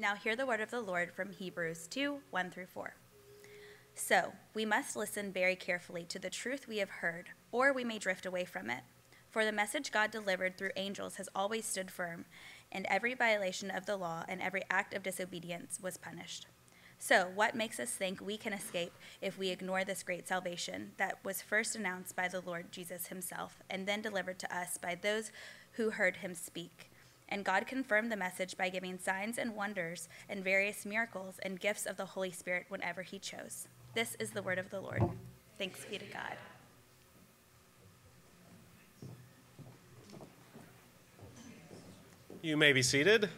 Now hear the word of the Lord from Hebrews 2 1 through 4. So, we must listen very carefully to the truth we have heard, or we may drift away from it. For the message God delivered through angels has always stood firm, and every violation of the law and every act of disobedience was punished. So, what makes us think we can escape if we ignore this great salvation that was first announced by the Lord Jesus himself and then delivered to us by those who heard him speak? And God confirmed the message by giving signs and wonders and various miracles and gifts of the Holy Spirit whenever He chose. This is the word of the Lord. Thanks be to God. You may be seated.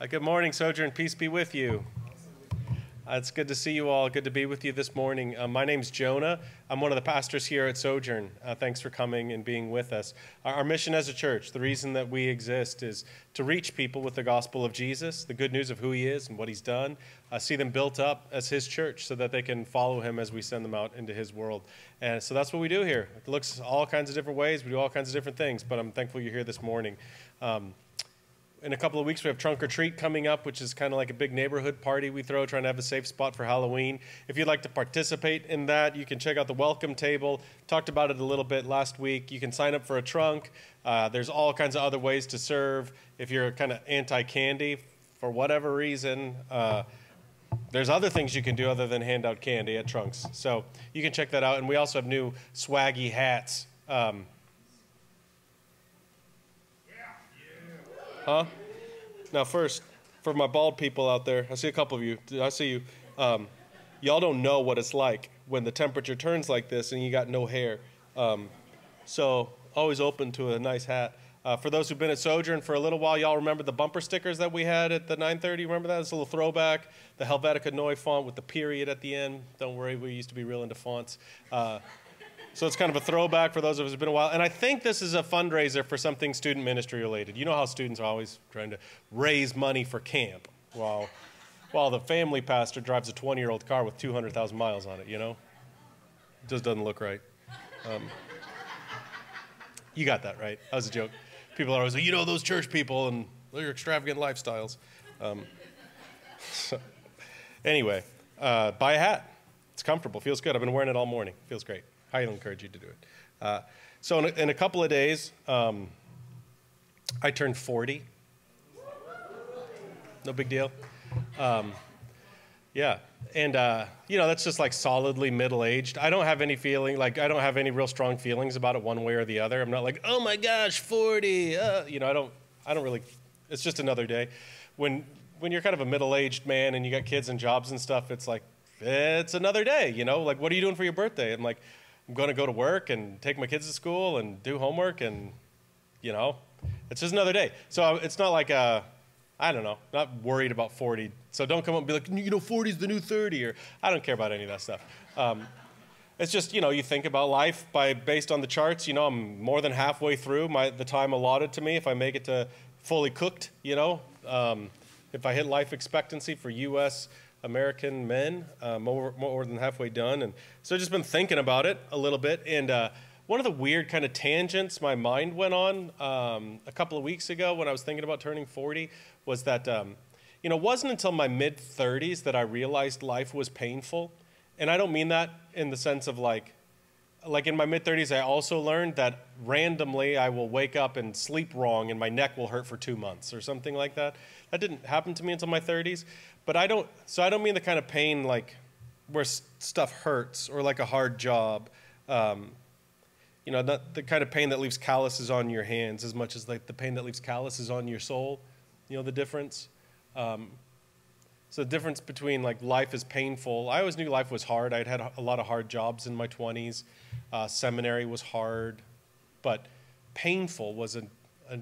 Uh, good morning, Sojourn. Peace be with you. Uh, it's good to see you all. Good to be with you this morning. Uh, my name's Jonah. I'm one of the pastors here at Sojourn. Uh, thanks for coming and being with us. Our, our, mission as a church, the reason that we exist, is to reach people with the gospel of Jesus, the good news of who he is and what he's done, uh, see them built up as his church so that they can follow him as we send them out into his world. And so that's what we do here. It looks all kinds of different ways. We do all kinds of different things, but I'm thankful you're here this morning. Um, in a couple of weeks, we have Trunk or Treat coming up, which is kind of like a big neighborhood party we throw, trying to have a safe spot for Halloween. If you'd like to participate in that, you can check out the welcome table. Talked about it a little bit last week. You can sign up for a trunk. Uh, there's all kinds of other ways to serve. If you're kind of anti candy for whatever reason, uh, there's other things you can do other than hand out candy at trunks. So you can check that out. And we also have new swaggy hats. Um, Huh? Now, first, for my bald people out there, I see a couple of you. I see you. Um, y'all don't know what it's like when the temperature turns like this and you got no hair. Um, so, always open to a nice hat. Uh, for those who've been at Sojourn for a little while, y'all remember the bumper stickers that we had at the 930? Remember that? It's a little throwback. The Helvetica Neue font with the period at the end. Don't worry, we used to be real into fonts. Uh, so it's kind of a throwback for those of us who've been a while. And I think this is a fundraiser for something student ministry related. You know how students are always trying to raise money for camp while, while the family pastor drives a 20 year old car with 200,000 miles on it, you know? It just doesn't look right. Um, you got that right. That was a joke. People are always like, you know, those church people and their extravagant lifestyles. Um, so, anyway, uh, buy a hat. It's comfortable, feels good. I've been wearing it all morning. Feels great highly encourage you to do it. Uh, so in a, in a, couple of days, um, I turned 40. No big deal. Um, yeah, and uh, you know that's just like solidly middle-aged. I don't have any feeling like I don't have any real strong feelings about it one way or the other. I'm not like, oh my gosh, 40. Uh, you know, I don't. I don't really. It's just another day. When when you're kind of a middle-aged man and you got kids and jobs and stuff, it's like it's another day. You know, like what are you doing for your birthday? I'm like, I'm going to go to work and take my kids to school and do homework and, you know, it's just another day. So it's not like a, I don't know, not worried about 40. So don't come up and be like, you know, 40 is the new 30, or I don't care about any of that stuff. Um, it's just, you know, you think about life by based on the charts. You know, I'm more than halfway through my the time allotted to me. If I make it to fully cooked, you know, um, if I hit life expectancy for U.S. American men, uh, more, more than halfway done. And so I've just been thinking about it a little bit. And uh, one of the weird kind of tangents my mind went on um, a couple of weeks ago when I was thinking about turning 40 was that, um, you know, it wasn't until my mid 30s that I realized life was painful. And I don't mean that in the sense of like, like in my mid 30s, I also learned that randomly I will wake up and sleep wrong and my neck will hurt for two months or something like that. That didn't happen to me until my 30s. But I don't, so I don't mean the kind of pain like where stuff hurts or like a hard job. Um, you know, not the kind of pain that leaves calluses on your hands as much as like the pain that leaves calluses on your soul. You know the difference? Um, so the difference between like life is painful. I always knew life was hard. I'd had a lot of hard jobs in my 20s. Uh, seminary was hard, but painful was a, a,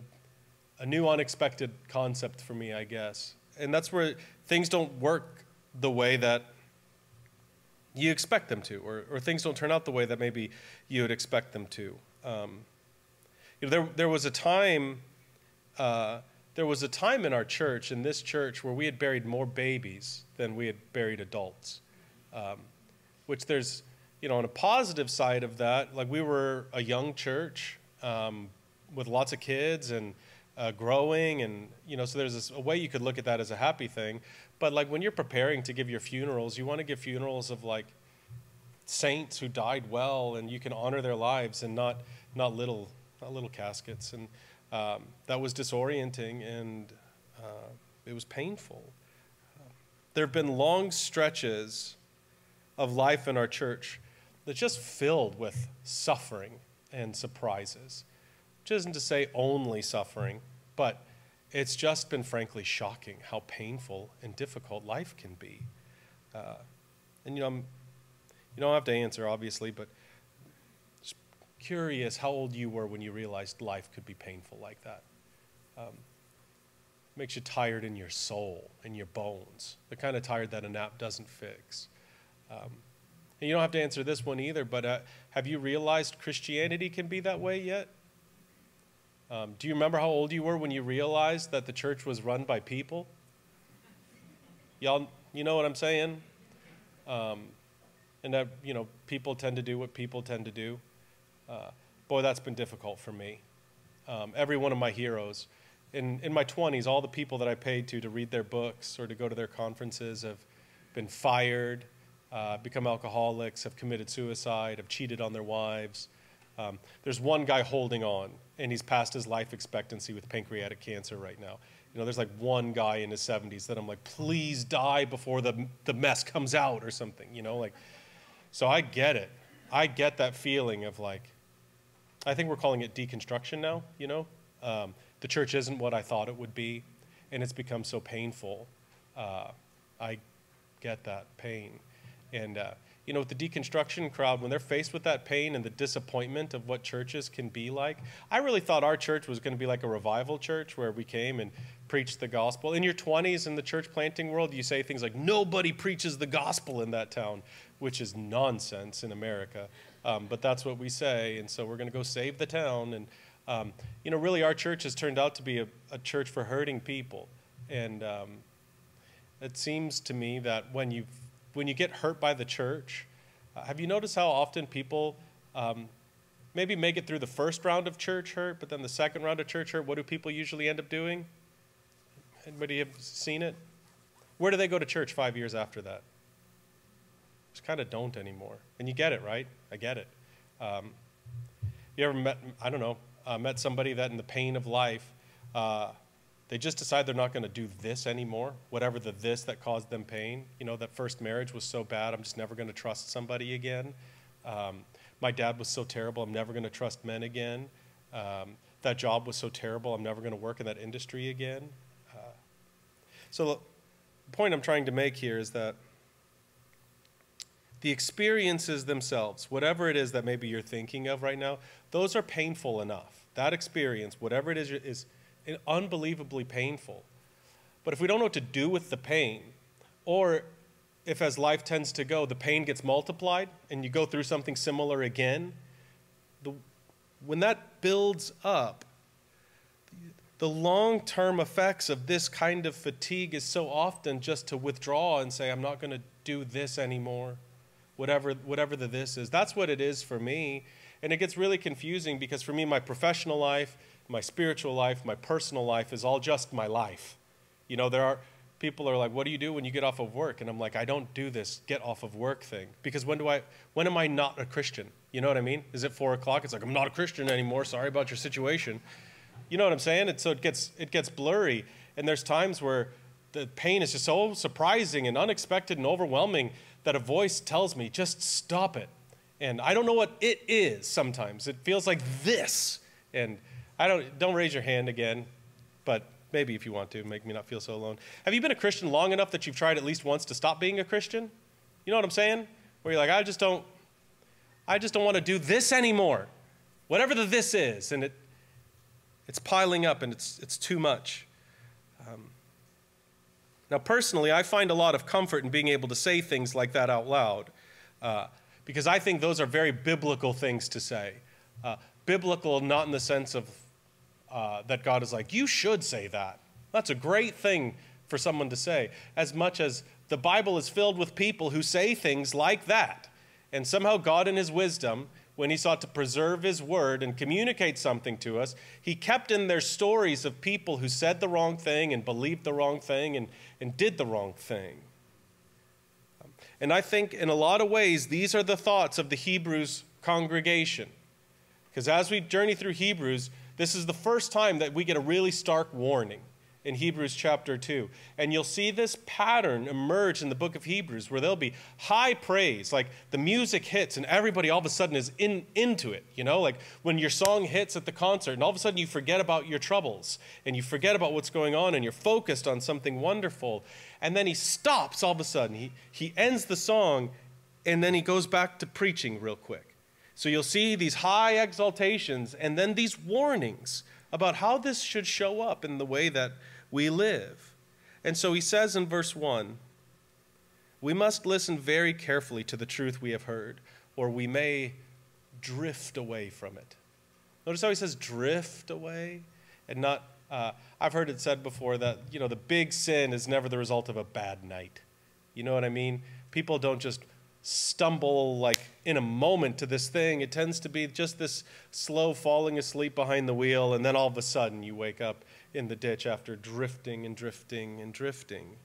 a new unexpected concept for me, I guess. And that's where things don't work the way that you expect them to, or, or things don't turn out the way that maybe you would expect them to. Um, you know, there, there was a time, uh, there was a time in our church, in this church, where we had buried more babies than we had buried adults. Um, which there's, you know, on a positive side of that, like we were a young church um, with lots of kids and uh, growing, and you know, so there's this, a way you could look at that as a happy thing. But like when you're preparing to give your funerals, you want to give funerals of like saints who died well, and you can honor their lives, and not not little not little caskets. And um, that was disorienting, and uh, it was painful. There have been long stretches of life in our church that's just filled with suffering and surprises. Which isn't to say only suffering, but it's just been frankly shocking how painful and difficult life can be. Uh, and you know, I'm, you don't have to answer, obviously, but just curious how old you were when you realized life could be painful like that. Um, makes you tired in your soul, in your bones, the kind of tired that a nap doesn't fix. Um, and you don't have to answer this one either, but uh, have you realized Christianity can be that way yet? Um, do you remember how old you were when you realized that the church was run by people? Y'all, you know what I'm saying? Um, and that, you know, people tend to do what people tend to do. Uh, boy, that's been difficult for me. Um, every one of my heroes. In, in my 20s, all the people that I paid to to read their books or to go to their conferences have been fired, uh, become alcoholics, have committed suicide, have cheated on their wives. Um, there's one guy holding on, and he's past his life expectancy with pancreatic cancer right now. You know, there's like one guy in his 70s that I'm like, please die before the, the mess comes out or something, you know? Like, so I get it. I get that feeling of like, I think we're calling it deconstruction now, you know? Um, the church isn't what I thought it would be, and it's become so painful. Uh, I get that pain. And, uh, you know, with the deconstruction crowd, when they're faced with that pain and the disappointment of what churches can be like, I really thought our church was going to be like a revival church where we came and preached the gospel. In your 20s in the church planting world, you say things like, nobody preaches the gospel in that town, which is nonsense in America. Um, but that's what we say, and so we're going to go save the town. And, um, you know, really, our church has turned out to be a, a church for hurting people. And um, it seems to me that when you've when you get hurt by the church, uh, have you noticed how often people um, maybe make it through the first round of church hurt, but then the second round of church hurt? What do people usually end up doing? Anybody have seen it? Where do they go to church five years after that? Just kind of don't anymore. And you get it, right? I get it. Um, you ever met, I don't know, uh, met somebody that in the pain of life, uh, they just decide they're not going to do this anymore, whatever the this that caused them pain. You know, that first marriage was so bad, I'm just never going to trust somebody again. Um, my dad was so terrible, I'm never going to trust men again. Um, that job was so terrible, I'm never going to work in that industry again. Uh, so, the point I'm trying to make here is that the experiences themselves, whatever it is that maybe you're thinking of right now, those are painful enough. That experience, whatever it is, is unbelievably painful. But if we don't know what to do with the pain, or if as life tends to go, the pain gets multiplied and you go through something similar again, the, when that builds up, the long term effects of this kind of fatigue is so often just to withdraw and say, I'm not going to do this anymore, whatever, whatever the this is. That's what it is for me. And it gets really confusing because for me, my professional life, my spiritual life, my personal life is all just my life. You know, there are people are like, "What do you do when you get off of work?" And I'm like, "I don't do this get off of work thing because when do I? When am I not a Christian? You know what I mean? Is it four o'clock? It's like I'm not a Christian anymore. Sorry about your situation. You know what I'm saying? And so it gets it gets blurry, and there's times where the pain is just so surprising and unexpected and overwhelming that a voice tells me, "Just stop it." And I don't know what it is. Sometimes it feels like this, and I don't, don't raise your hand again, but maybe if you want to, make me not feel so alone. Have you been a Christian long enough that you've tried at least once to stop being a Christian? You know what I'm saying? Where you're like, I just don't, I just don't want to do this anymore. Whatever the this is, and it, it's piling up and it's, it's too much. Um, now, personally, I find a lot of comfort in being able to say things like that out loud uh, because I think those are very biblical things to say. Uh, biblical, not in the sense of uh, that God is like, you should say that. That's a great thing for someone to say, as much as the Bible is filled with people who say things like that. And somehow God, in His wisdom, when he sought to preserve his word and communicate something to us, he kept in their stories of people who said the wrong thing and believed the wrong thing and, and did the wrong thing. And I think in a lot of ways, these are the thoughts of the Hebrews congregation. Because as we journey through Hebrews, this is the first time that we get a really stark warning in Hebrews chapter 2. And you'll see this pattern emerge in the book of Hebrews where there'll be high praise, like the music hits and everybody all of a sudden is in, into it. You know, like when your song hits at the concert and all of a sudden you forget about your troubles and you forget about what's going on and you're focused on something wonderful. And then he stops all of a sudden. He, he ends the song and then he goes back to preaching real quick. So you'll see these high exaltations and then these warnings about how this should show up in the way that we live. And so he says in verse 1 we must listen very carefully to the truth we have heard, or we may drift away from it. Notice how he says drift away and not. Uh, I've heard it said before that you know the big sin is never the result of a bad night. You know what I mean? People don't just stumble like in a moment to this thing. It tends to be just this slow falling asleep behind the wheel, and then all of a sudden you wake up in the ditch after drifting and drifting and drifting.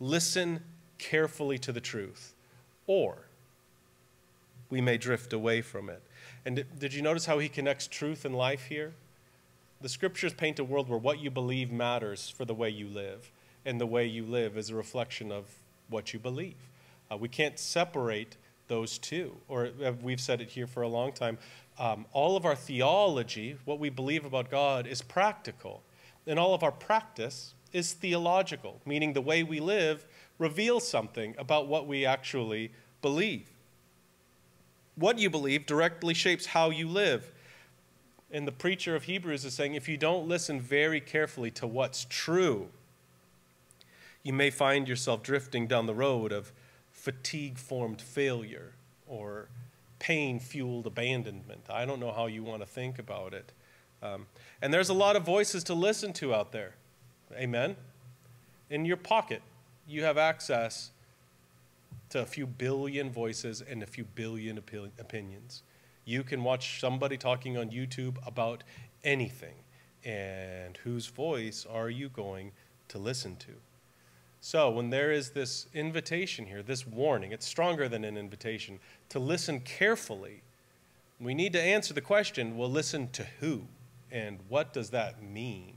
Listen carefully to the truth, or we may drift away from it. And did you notice how he connects truth and life here? The scriptures paint a world where what you believe matters for the way you live, and the way you live is a reflection of what you believe. Uh, we can't separate those two, or uh, we've said it here for a long time um, all of our theology, what we believe about God, is practical. And all of our practice is theological, meaning the way we live reveals something about what we actually believe. What you believe directly shapes how you live. And the preacher of Hebrews is saying if you don't listen very carefully to what's true, you may find yourself drifting down the road of fatigue formed failure or pain fueled abandonment. I don't know how you want to think about it. Um, and there's a lot of voices to listen to out there. Amen? In your pocket, you have access to a few billion voices and a few billion opinions. You can watch somebody talking on YouTube about anything. And whose voice are you going to listen to? So, when there is this invitation here, this warning, it's stronger than an invitation to listen carefully. We need to answer the question well, listen to who? And what does that mean?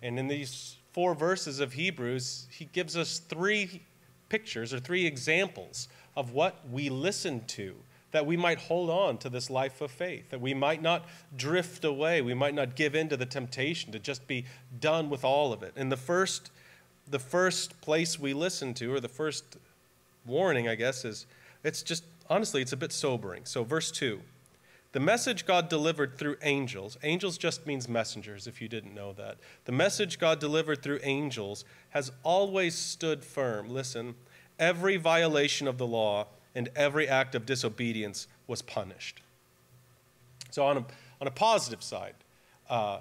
And in these four verses of Hebrews, he gives us three pictures or three examples of what we listen to that we might hold on to this life of faith, that we might not drift away, we might not give in to the temptation to just be done with all of it. And the first, the first place we listen to, or the first warning, I guess, is it's just honestly, it's a bit sobering. So, verse 2 the message God delivered through angels, angels just means messengers, if you didn't know that. The message God delivered through angels has always stood firm. Listen, every violation of the law and every act of disobedience was punished. So, on a, on a positive side, uh,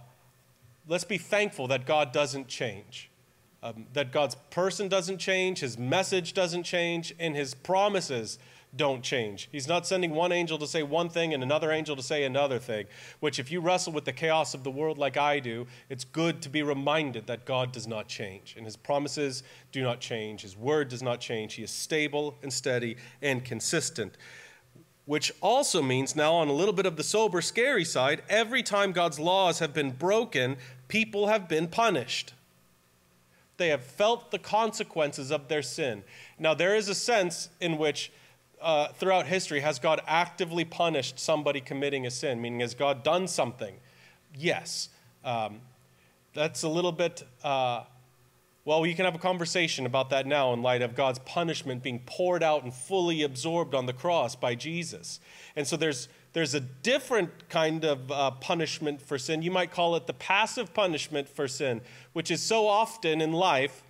let's be thankful that God doesn't change. Um, that God's person doesn't change, his message doesn't change, and his promises don't change. He's not sending one angel to say one thing and another angel to say another thing, which, if you wrestle with the chaos of the world like I do, it's good to be reminded that God does not change. And his promises do not change. His word does not change. He is stable and steady and consistent. Which also means, now on a little bit of the sober, scary side, every time God's laws have been broken, people have been punished. They have felt the consequences of their sin. Now, there is a sense in which uh, throughout history, has God actively punished somebody committing a sin? Meaning, has God done something? Yes. Um, that's a little bit, uh, well, we can have a conversation about that now in light of God's punishment being poured out and fully absorbed on the cross by Jesus. And so there's, there's a different kind of uh, punishment for sin. You might call it the passive punishment for sin, which is so often in life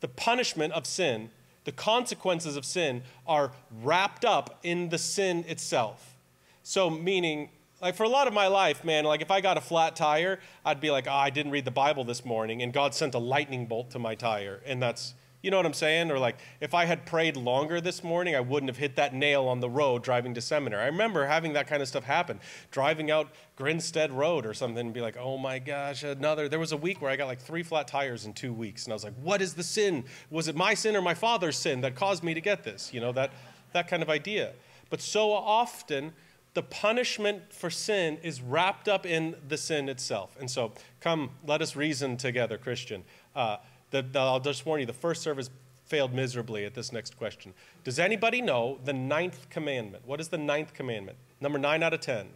the punishment of sin the consequences of sin are wrapped up in the sin itself. So, meaning, like for a lot of my life, man, like if I got a flat tire, I'd be like, oh, I didn't read the Bible this morning, and God sent a lightning bolt to my tire. And that's, You know what I'm saying? Or like, if I had prayed longer this morning, I wouldn't have hit that nail on the road driving to seminary. I remember having that kind of stuff happen, driving out Grinstead Road or something, and be like, oh my gosh, another. There was a week where I got like three flat tires in two weeks, and I was like, what is the sin? Was it my sin or my father's sin that caused me to get this? You know, that, that kind of idea. But so often, the punishment for sin is wrapped up in the sin itself. And so, come, let us reason together, Christian. Uh, the, the, I'll just warn you, the first service failed miserably at this next question. Does anybody know the ninth commandment? What is the ninth commandment? Number nine out of ten.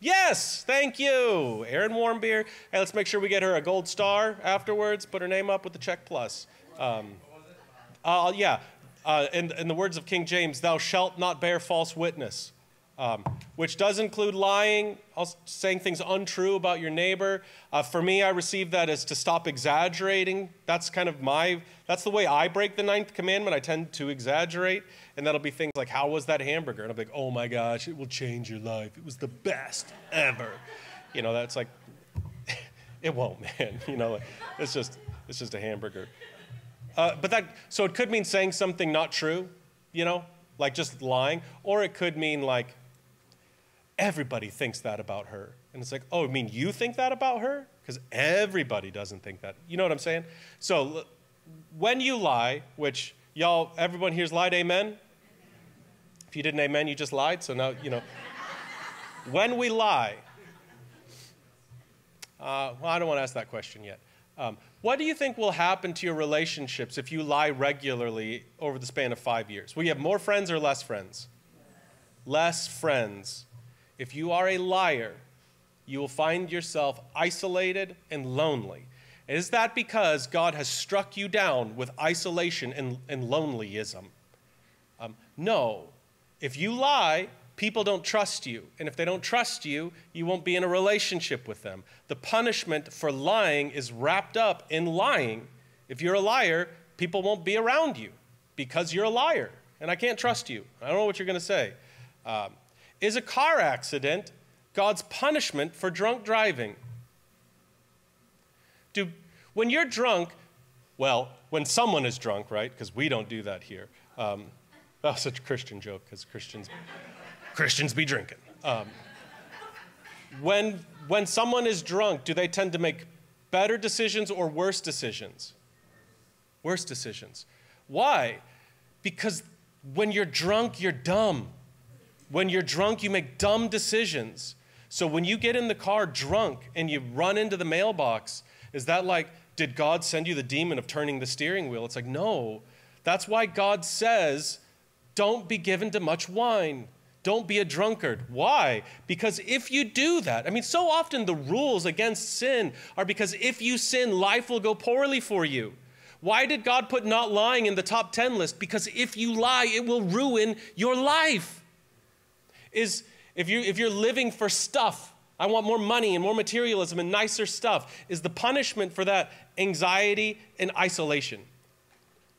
Yes, thank you. Erin Warmbier. Hey, let's make sure we get her a gold star afterwards. Put her name up with the check plus. Um, uh, yeah, uh, in, in the words of King James, thou shalt not bear false witness um, which does include lying, saying things untrue about your neighbor. Uh, for me, I receive that as to stop exaggerating. That's kind of my, that's the way I break the ninth commandment. I tend to exaggerate, and that'll be things like, How was that hamburger? And I'll be like, Oh my gosh, it will change your life. It was the best ever. You know, that's like, it won't, man. You know, it's just, it's just a hamburger. Uh, but that, so it could mean saying something not true, you know, like just lying, or it could mean like, everybody thinks that about her. And it's like, oh, I mean, you think that about her? Because everybody doesn't think that. You know what I'm saying? So when you lie, which y'all, everyone here's lied, amen? If you didn't amen, you just lied. So now, you know. when we lie, uh, well, I don't want to ask that question yet. Um, what do you think will happen to your relationships if you lie regularly over the span of five years? Will you have more friends or less friends? Less friends if you are a liar, you will find yourself isolated and lonely. Is that because God has struck you down with isolation and, and lonelyism? Um, no. If you lie, people don't trust you. And if they don't trust you, you won't be in a relationship with them. The punishment for lying is wrapped up in lying. If you're a liar, people won't be around you because you're a liar. And I can't trust you. I don't know what you're going to say. Um, is a car accident God's punishment for drunk driving? Do, when you're drunk, well, when someone is drunk, right? Because we don't do that here. Um, that was such a Christian joke because Christians, Christians be drinking. Um, when, when someone is drunk, do they tend to make better decisions or worse decisions? Worse decisions. Why? Because when you're drunk, you're dumb. When you're drunk, you make dumb decisions. So when you get in the car drunk and you run into the mailbox, is that like, did God send you the demon of turning the steering wheel? It's like, no. That's why God says, don't be given to much wine. Don't be a drunkard. Why? Because if you do that, I mean, so often the rules against sin are because if you sin, life will go poorly for you. Why did God put not lying in the top 10 list? Because if you lie, it will ruin your life is if, you, if you're living for stuff, I want more money and more materialism and nicer stuff, is the punishment for that anxiety and isolation.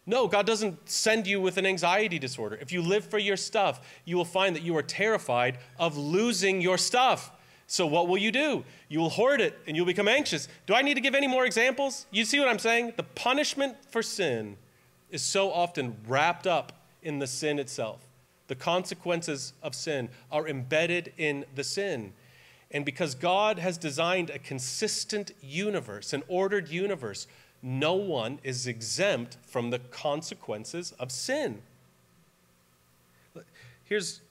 No, God doesn't send you with an anxiety disorder. If you live for your stuff, you will find that you are terrified of losing your stuff. So, what will you do? You will hoard it and you'll become anxious. Do I need to give any more examples? You see what I'm saying? The punishment for sin is so often wrapped up in the sin itself. The consequences of sin are embedded in the sin. And because God has designed a consistent universe, an ordered universe, no one is exempt from the consequences of sin. Here's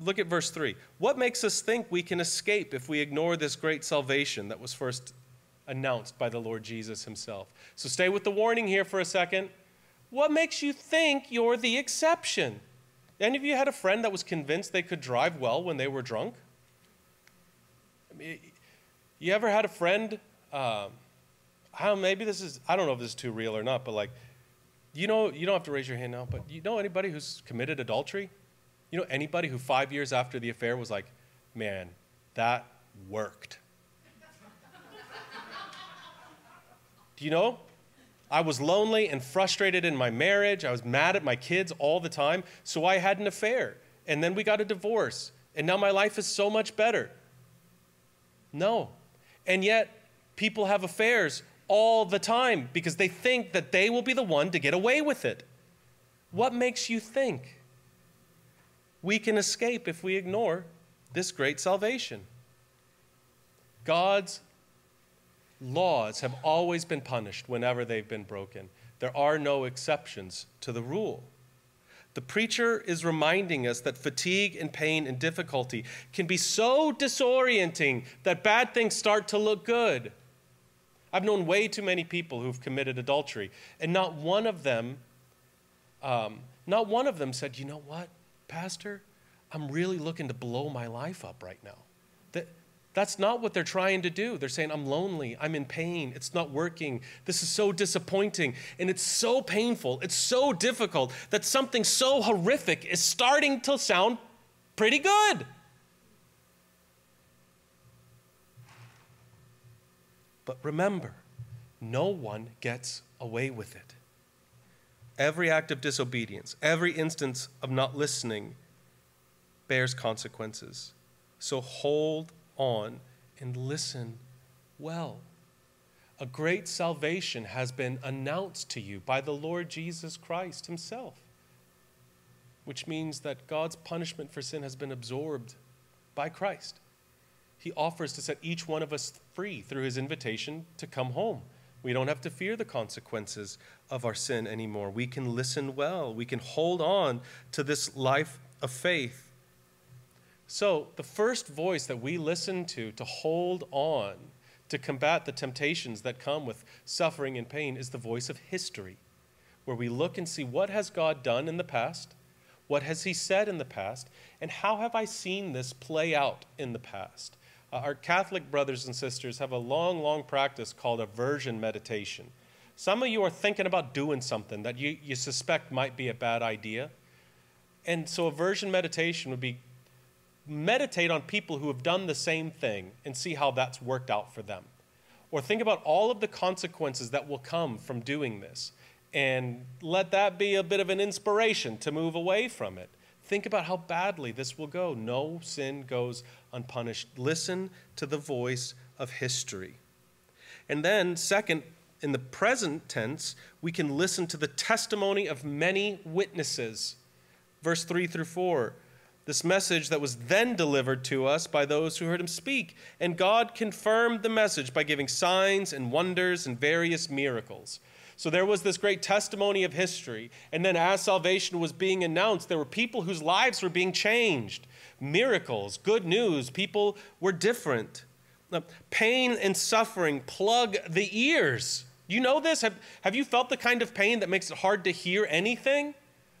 look at verse 3. What makes us think we can escape if we ignore this great salvation that was first announced by the Lord Jesus himself? So stay with the warning here for a second. What makes you think you're the exception? Any of you had a friend that was convinced they could drive well when they were drunk? I mean, you ever had a friend? Um, I don't, maybe this is I don't know if this is too real or not, but like, you know, you don't have to raise your hand now, but you know anybody who's committed adultery? You know anybody who five years after the affair was like, man, that worked. Do you know? I was lonely and frustrated in my marriage. I was mad at my kids all the time. So I had an affair. And then we got a divorce. And now my life is so much better. No. And yet, people have affairs all the time because they think that they will be the one to get away with it. What makes you think we can escape if we ignore this great salvation? God's laws have always been punished whenever they've been broken. There are no exceptions to the rule. The preacher is reminding us that fatigue and pain and difficulty can be so disorienting that bad things start to look good. I've known way too many people who've committed adultery, and not one of them, um, not one of them said, "You know what, Pastor? I'm really looking to blow my life up right now." That that's not what they're trying to do. They're saying, I'm lonely, I'm in pain, it's not working, this is so disappointing, and it's so painful, it's so difficult that something so horrific is starting to sound pretty good. But remember, no one gets away with it. Every act of disobedience, every instance of not listening bears consequences. So hold on and listen well. A great salvation has been announced to you by the Lord Jesus Christ Himself, which means that God's punishment for sin has been absorbed by Christ. He offers to set each one of us free through His invitation to come home. We don't have to fear the consequences of our sin anymore. We can listen well. We can hold on to this life of faith so, the first voice that we listen to to hold on to combat the temptations that come with suffering and pain is the voice of history, where we look and see what has God done in the past, what has He said in the past, and how have I seen this play out in the past. Uh, our Catholic brothers and sisters have a long, long practice called aversion meditation. Some of you are thinking about doing something that you, you suspect might be a bad idea. And so, aversion meditation would be meditate on people who have done the same thing and see how that's worked out for them. Or think about all of the consequences that will come from doing this and let that be a bit of an inspiration to move away from it. Think about how badly this will go. No sin goes unpunished. Listen to the voice of history. And then, second, in the present tense, we can listen to the testimony of many witnesses. Verse 3 through 4 this message that was then delivered to us by those who heard him speak. And God confirmed the message by giving signs and wonders and various miracles. So there was this great testimony of history. And then as salvation was being announced, there were people whose lives were being changed. Miracles, good news, people were different. Pain and suffering plug the ears. You know this? Have, have you felt the kind of pain that makes it hard to hear anything?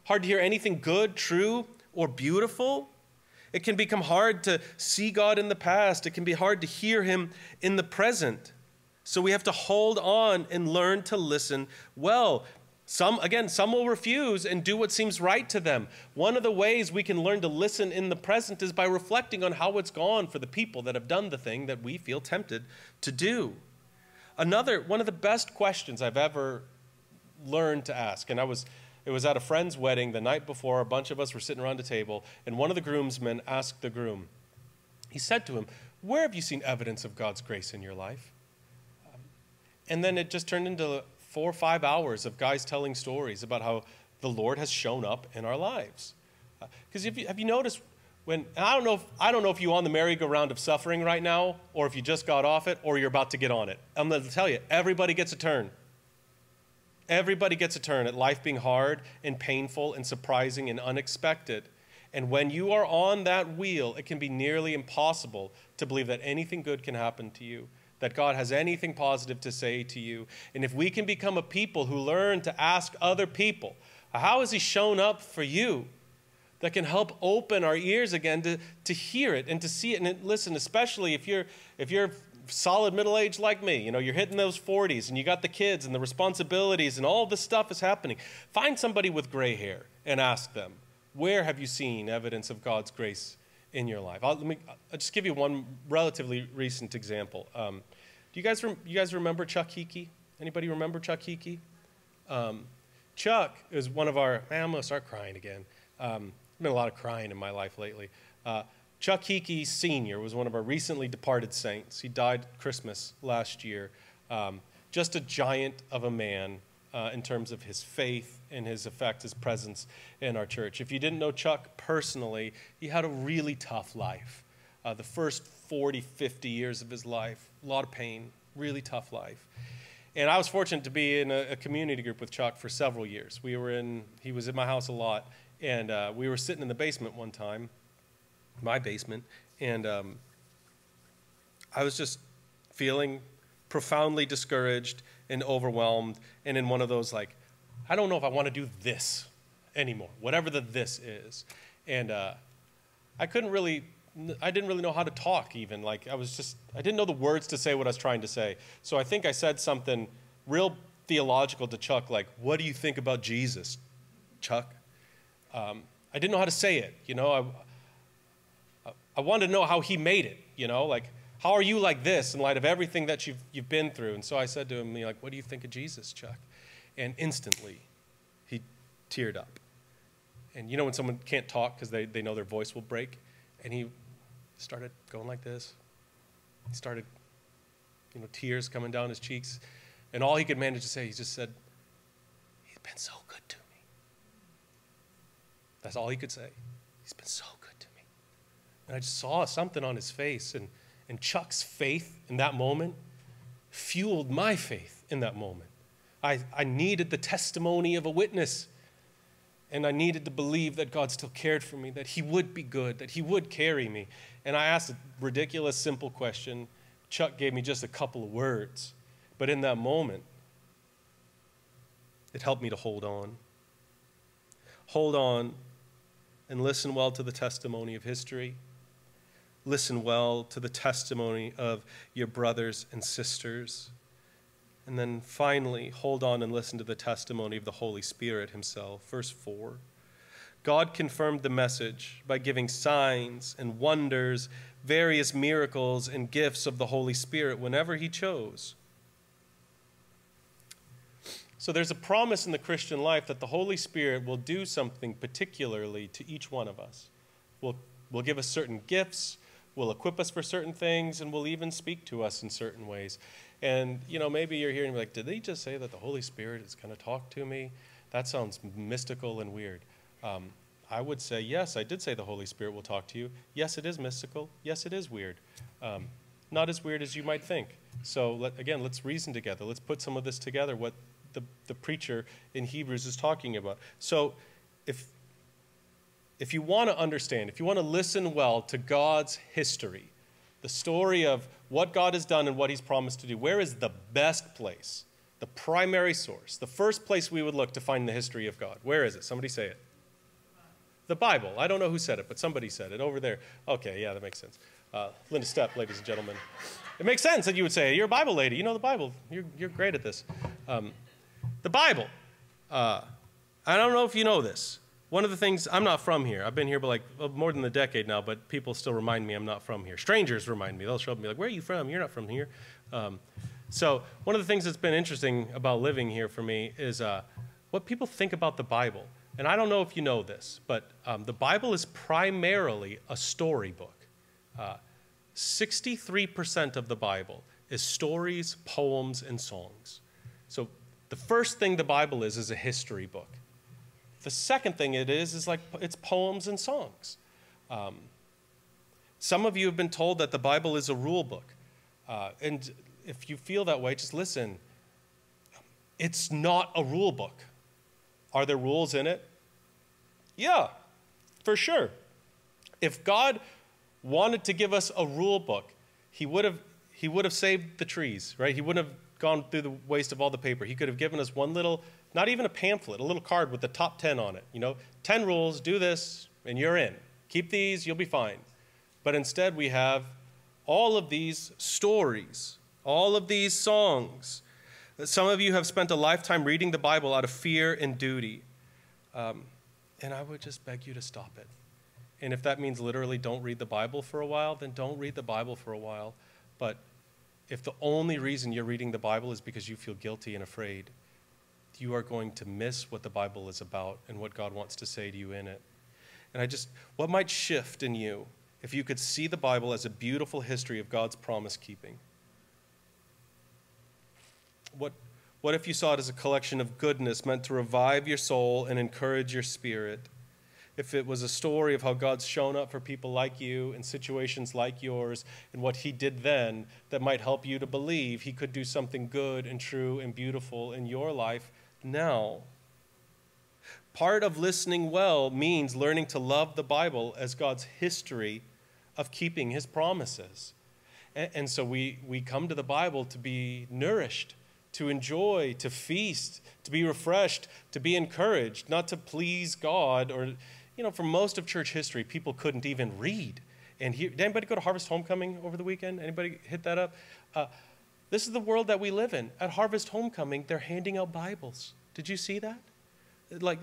Hard to hear anything good, true, or beautiful. It can become hard to see God in the past. It can be hard to hear Him in the present. So we have to hold on and learn to listen well. Some, again, some will refuse and do what seems right to them. One of the ways we can learn to listen in the present is by reflecting on how it's gone for the people that have done the thing that we feel tempted to do. Another, one of the best questions I've ever learned to ask, and I was it was at a friend's wedding the night before. A bunch of us were sitting around a table, and one of the groomsmen asked the groom, he said to him, Where have you seen evidence of God's grace in your life? And then it just turned into four or five hours of guys telling stories about how the Lord has shown up in our lives. Because uh, have, have you noticed when I don't know if I don't know if you're on the merry-go-round of suffering right now, or if you just got off it, or you're about to get on it. I'm going to tell you, everybody gets a turn. Everybody gets a turn at life being hard and painful and surprising and unexpected. And when you are on that wheel, it can be nearly impossible to believe that anything good can happen to you, that God has anything positive to say to you. And if we can become a people who learn to ask other people, how has He shown up for you? That can help open our ears again to, to hear it and to see it. And listen, especially if you're, if you're solid middle age like me, you know, you're hitting those 40s and you got the kids and the responsibilities and all this stuff is happening. Find somebody with gray hair and ask them, where have you seen evidence of God's grace in your life? I'll, let me, I'll just give you one relatively recent example. Um, do you guys, you guys remember Chuck Hickey? Anybody remember Chuck Hickey? Um, Chuck is one of our, man, I'm going to start crying again. Um, there's been a lot of crying in my life lately. Uh, Chuck Hickey Sr. was one of our recently departed saints. He died Christmas last year. Um, just a giant of a man uh, in terms of his faith and his effect, his presence in our church. If you didn't know Chuck personally, he had a really tough life. Uh, the first 40, 50 years of his life, a lot of pain, really tough life. And I was fortunate to be in a, a community group with Chuck for several years. We were in, he was in my house a lot, and uh, we were sitting in the basement one time, my basement, and um, I was just feeling profoundly discouraged and overwhelmed and in one of those like i don't know if i want to do this anymore whatever the this is. And uh, i couldn't really i didn't really know how to talk even like i was just i didn't know the words to say what i was trying to say. So i think i said something real theological to chuck like what do you think about jesus chuck? Um, i didn't know how to say it you know I, I wanted to know how he made it you know like how are you like this in light of everything that you've, you've been through? And so I said to him, like, what do you think of Jesus, Chuck? And instantly, he teared up. And you know when someone can't talk because they, they know their voice will break? And he started going like this. He started, you know, tears coming down his cheeks. And all he could manage to say, he just said, He's been so good to me. That's all he could say. He's been so good. And I just saw something on his face. And and Chuck's faith in that moment fueled my faith in that moment. I, I needed the testimony of a witness. And I needed to believe that God still cared for me, that He would be good, that He would carry me. And I asked a ridiculous, simple question. Chuck gave me just a couple of words. But in that moment, it helped me to hold on. Hold on and listen well to the testimony of history listen well to the testimony of your brothers and sisters. And then finally, hold on and listen to the testimony of the Holy Spirit Himself. Verse 4 God confirmed the message by giving signs and wonders, various miracles and gifts of the Holy Spirit whenever He chose. So there's a promise in the Christian life that the Holy Spirit will do something particularly to each one of us. Will will give us certain gifts, will equip us for certain things and will even speak to us in certain ways. And, you know, maybe you're hearing like, did they just say that the Holy Spirit is going to talk to me? That sounds mystical and weird. Um, I would say, yes, I did say the Holy Spirit will talk to you. Yes, it is mystical. Yes, it is weird. Um, not as weird as you might think. So, let, again, let's reason together. Let's put some of this together, what the, the preacher in Hebrews is talking about. So, if if you want to understand, if you want to listen well to God's history, the story of what God has done and what He's promised to do, where is the best place, the primary source, the first place we would look to find the history of God? Where is it? Somebody say it. The Bible. I don't know who said it, but somebody said it over there. Okay, yeah, that makes sense. Uh, Linda Stepp, ladies and gentlemen. It makes sense that you would say, You're a Bible lady. You know the Bible. You're, you're great at this. Um, the Bible. Uh, I don't know if you know this. One of the things, I'm not from here. I've been here for like more than a decade now, but people still remind me I'm not from here. Strangers remind me. They'll show up and be like, Where are you from? You're not from here. Um, so, one of the things that's been interesting about living here for me is uh, what people think about the Bible. And I don't know if you know this, but um, the Bible is primarily a storybook. Uh, 63% of the Bible is stories, poems, and songs. So, the first thing the Bible is is a history book. The second thing it is is like it's poems and songs. Um, some of you have been told that the Bible is a rule book. Uh, and if you feel that way, just listen. It's not a rule book. Are there rules in it? Yeah, for sure. If God wanted to give us a rule book, he would have he would have saved the trees, right? He wouldn't have gone through the waste of all the paper. He could have given us one little not even a pamphlet, a little card with the top 10 on it. You know, 10 rules, do this, and you're in. Keep these, you'll be fine. But instead, we have all of these stories, all of these songs. Some of you have spent a lifetime reading the Bible out of fear and duty. Um, and I would just beg you to stop it. And if that means literally don't read the Bible for a while, then don't read the Bible for a while. But if the only reason you're reading the Bible is because you feel guilty and afraid, you are going to miss what the Bible is about and what God wants to say to you in it. And I just, what might shift in you if you could see the Bible as a beautiful history of God's promise keeping? What, what if you saw it as a collection of goodness meant to revive your soul and encourage your spirit? If it was a story of how God's shown up for people like you in situations like yours and what He did then that might help you to believe He could do something good and true and beautiful in your life now. Part of listening well means learning to love the Bible as God's history of keeping His promises. And, and so we, we come to the Bible to be nourished, to enjoy, to feast, to be refreshed, to be encouraged, not to please God. Or, you know, for most of church history, people couldn't even read. And here, did anybody go to Harvest Homecoming over the weekend? Anybody hit that up? Uh, this is the world that we live in. At Harvest Homecoming, they're handing out Bibles. Did you see that? Like,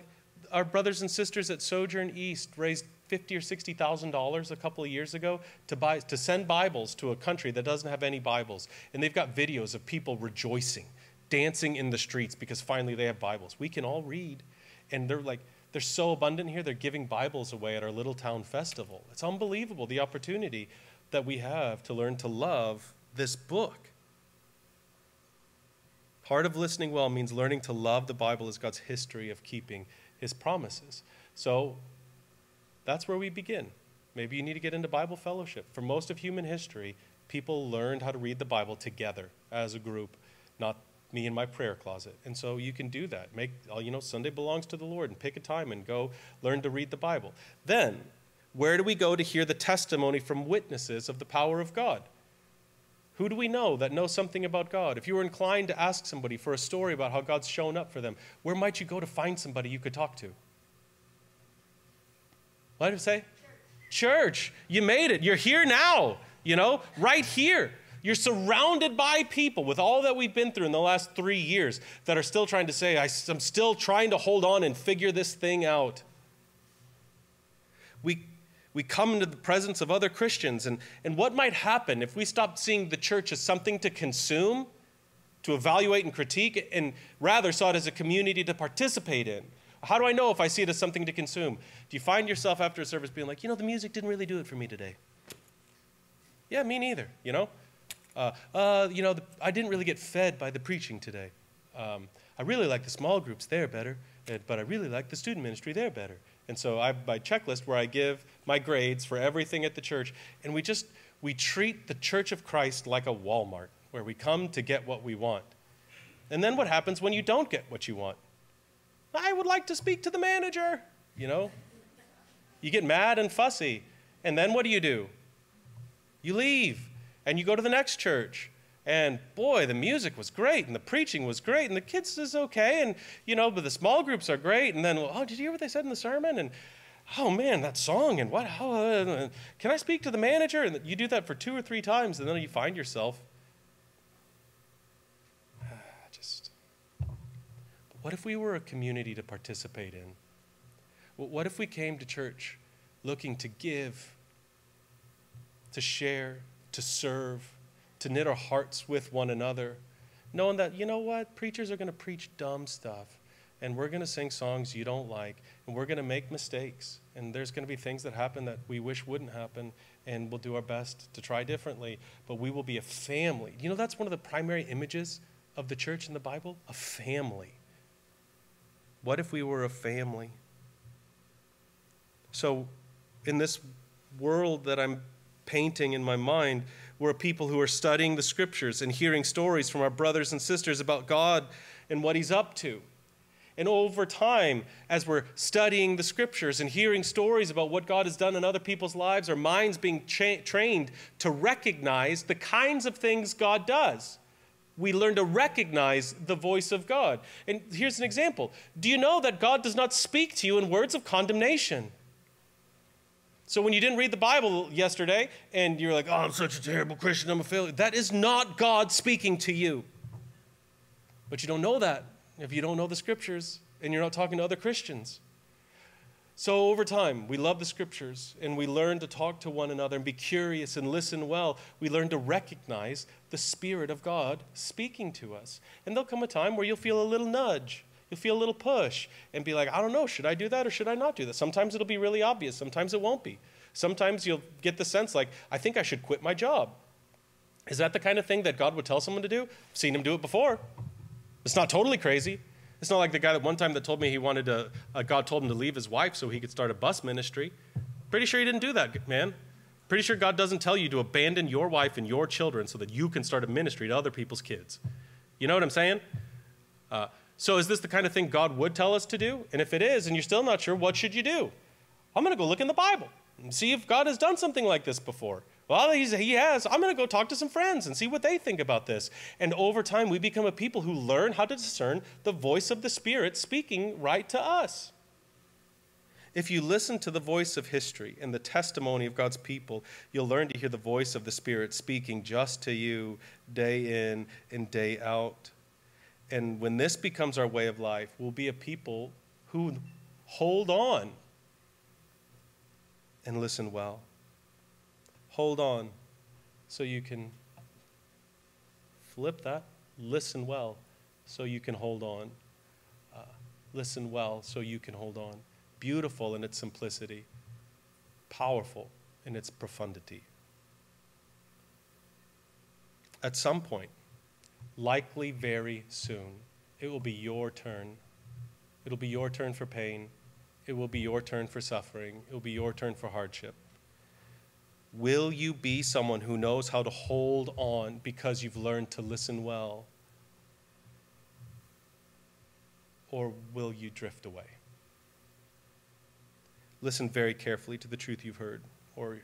our brothers and sisters at Sojourn East raised fifty or sixty thousand dollars a couple of years ago to buy to send Bibles to a country that doesn't have any Bibles, and they've got videos of people rejoicing, dancing in the streets because finally they have Bibles. We can all read, and they're like they're so abundant here. They're giving Bibles away at our little town festival. It's unbelievable the opportunity that we have to learn to love this book. Part of listening well means learning to love the Bible as God's history of keeping his promises. So that's where we begin. Maybe you need to get into Bible fellowship. For most of human history, people learned how to read the Bible together as a group, not me in my prayer closet. And so you can do that. Make, uh, you know, Sunday belongs to the Lord and pick a time and go learn to read the Bible. Then, where do we go to hear the testimony from witnesses of the power of God? Who do we know that knows something about God? If you were inclined to ask somebody for a story about how God's shown up for them, where might you go to find somebody you could talk to? What did it say? Church. Church. You made it. You're here now, you know, right here. You're surrounded by people with all that we've been through in the last three years that are still trying to say, I'm still trying to hold on and figure this thing out. We, we come into the presence of other Christians, and, and what might happen if we stopped seeing the church as something to consume, to evaluate and critique, and rather saw it as a community to participate in? How do I know if I see it as something to consume? Do you find yourself after a service being like, you know, the music didn't really do it for me today? Yeah, me neither, you know? Uh, uh, you know, the, I didn't really get fed by the preaching today. Um, I really like the small groups, they're better, uh, but I really like the student ministry, they're better. And so I have my checklist where I give my grades for everything at the church, and we just, we treat the Church of Christ like a Walmart, where we come to get what we want. And then what happens when you don't get what you want? I would like to speak to the manager. You know? You get mad and fussy. And then what do you do? You leave and you go to the next church. And boy, the music was great and the preaching was great and the kids is okay. And, you know, but the small groups are great. And then, oh, did you hear what they said in the sermon? And, oh man, that song and what? How, uh, can I speak to the manager? And you do that for two or three times and then you find yourself just. What if we were a community to participate in? What if we came to church looking to give, to share, to serve, to knit our hearts with one another, knowing that, you know what, preachers are going to preach dumb stuff, and we're going to sing songs you don't like, and we're going to make mistakes, and there's going to be things that happen that we wish wouldn't happen, and we'll do our best to try differently, but we will be a family. You know, that's one of the primary images of the church in the Bible a family. What if we were a family? So, in this world that I'm painting in my mind, we're people who are studying the scriptures and hearing stories from our brothers and sisters about God and what He's up to. And over time, as we're studying the scriptures and hearing stories about what God has done in other people's lives, our minds being trained to recognize the kinds of things God does we learn to recognize the voice of God. And here's an example Do you know that God does not speak to you in words of condemnation? So when you didn't read the Bible yesterday and you're like, oh, I'm such a terrible Christian, I'm a failure, that is not God speaking to you. But you don't know that if you don't know the scriptures and you're not talking to other Christians. So, over time, we love the scriptures and we learn to talk to one another and be curious and listen well. We learn to recognize the Spirit of God speaking to us. And there'll come a time where you'll feel a little nudge, you'll feel a little push, and be like, I don't know, should I do that or should I not do that? Sometimes it'll be really obvious, sometimes it won't be. Sometimes you'll get the sense like, I think I should quit my job. Is that the kind of thing that God would tell someone to do? I've seen him do it before. It's not totally crazy. It's not like the guy that one time that told me he wanted to, uh, God told him to leave his wife so he could start a bus ministry. Pretty sure he didn't do that, man. Pretty sure God doesn't tell you to abandon your wife and your children so that you can start a ministry to other people's kids. You know what I'm saying? Uh, so is this the kind of thing God would tell us to do? And if it is, and you're still not sure, what should you do? I'm going to go look in the Bible and see if God has done something like this before. Well, he has. I'm going to go talk to some friends and see what they think about this. And over time, we become a people who learn how to discern the voice of the Spirit speaking right to us. If you listen to the voice of history and the testimony of God's people, you'll learn to hear the voice of the Spirit speaking just to you day in and day out. And when this becomes our way of life, we'll be a people who hold on and listen well. Hold on so you can flip that, listen well so you can hold on. Uh, listen well so you can hold on. Beautiful in its simplicity, powerful in its profundity. At some point, likely very soon, it will be your turn. It'll be your turn for pain. It will be your turn for suffering. It will be your turn for hardship. Will you be someone who knows how to hold on because you've learned to listen well? Or will you drift away? Listen very carefully to the truth you've heard, or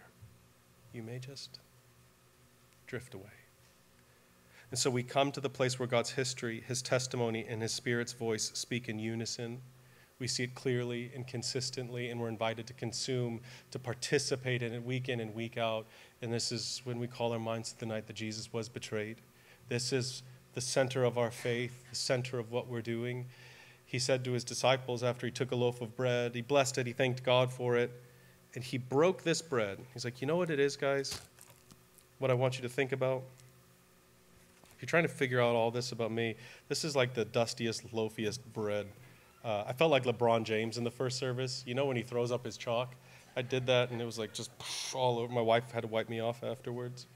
you may just drift away. And so we come to the place where God's history, His testimony, and His Spirit's voice speak in unison. We see it clearly and consistently, and we're invited to consume, to participate in it week in and week out. And this is when we call our minds to the night that Jesus was betrayed. This is the center of our faith, the center of what we're doing. He said to his disciples after he took a loaf of bread, he blessed it, he thanked God for it, and he broke this bread. He's like, You know what it is, guys? What I want you to think about? If you're trying to figure out all this about me, this is like the dustiest, loafiest bread. Uh, I felt like LeBron James in the first service. You know when he throws up his chalk? I did that, and it was like just all over. My wife had to wipe me off afterwards.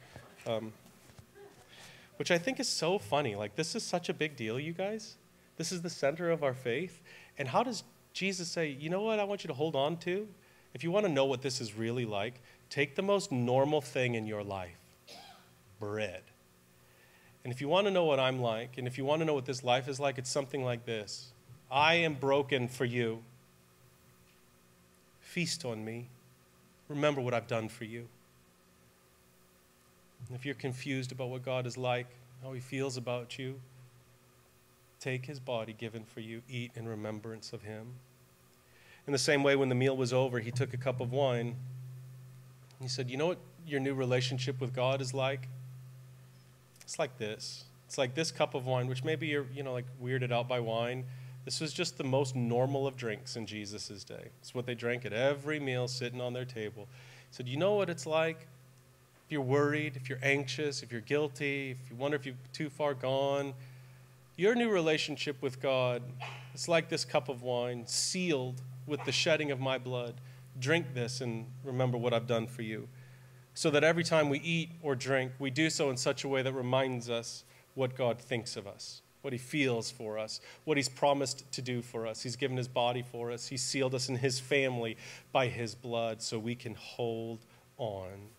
Um, which I think is so funny. Like, this is such a big deal, you guys. This is the center of our faith. And how does Jesus say, you know what I want you to hold on to? If you want to know what this is really like, take the most normal thing in your life bread. And if you want to know what I'm like, and if you want to know what this life is like, it's something like this I am broken for you. Feast on me. Remember what I've done for you. And if you're confused about what God is like, how he feels about you, take his body given for you, eat in remembrance of him. In the same way, when the meal was over, he took a cup of wine. He said, You know what your new relationship with God is like? It's like this. It's like this cup of wine, which maybe you're, you know, like weirded out by wine. This was just the most normal of drinks in Jesus' day. It's what they drank at every meal sitting on their table. He said, You know what it's like? If you're worried, if you're anxious, if you're guilty, if you wonder if you're too far gone, your new relationship with God, it's like this cup of wine, sealed with the shedding of my blood. Drink this and remember what I've done for you so that every time we eat or drink, we do so in such a way that reminds us what God thinks of us, what He feels for us, what He's promised to do for us. He's given His body for us, He sealed us in His family by His blood so we can hold on